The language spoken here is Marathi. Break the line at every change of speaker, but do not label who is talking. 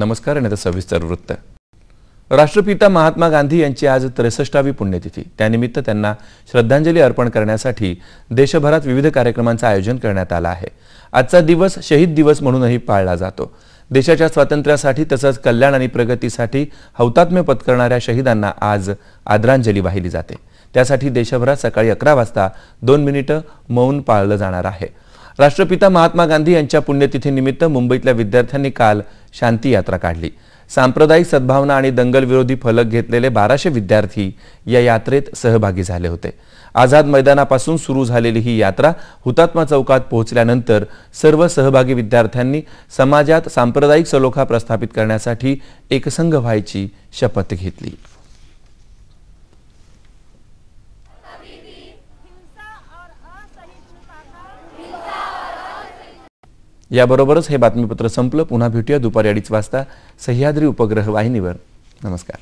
नमस्कार आणि आता सविस्तर वृत्त. राष्ट्रपिता महात्मा गांधी यांची आज त्रेसष्टावी पुण्यतिथी. त्यानिमित्त त्यांना श्रद्धांजली अर्पण करण्यासाठी देशभरात विविध कार्यक्रमांचं आयोजन करण्यात आलं आहे. आजचा दिवस शहीद दिवस म्हणूनही पाळला जातो. देशाच्या स्वातंत्र्यासाठी तसंच कल्याण आणि प्रगतीसाठी हौतात्म्य पत्करणाऱ्या शहीदांना आज आदरांजली वाहिली जाते. त्यासाठी देशभरात सकाळी अकरा वाजता दोन मिनिटं मौन पाळलं जाणार आहे. राष्ट्रपिता महात्मा गांधी यांच्या पुण्यतिथीनिमित्त मुंबईतल्या विद्यार्थ्यांनी काल शांती यात्रा काढली. सांप्रदायिक सद्भावना आणि दंगलविरोधी फलक घेतलेले बाराशे विद्यार्थी या यात्रेत सहभागी झाले होते. आझाद मैदानापासून सुरू झालेली ही यात्रा हुतात्मा चौकात पोहोचल्यानंतर सर्व सहभागी विद्यार्थ्यांनी समाजात सांप्रदायिक सलोखा प्रस्थापित करण्यासाठी एकसंघ व्हायची शपथ घेतली. याबरोबरच हे बातमीपत्र संपलं. पुन्हा भेटूया. दुपारी अडीच वाजता सह्याद्री उपग्रह वाहिनीवर. नमस्कार.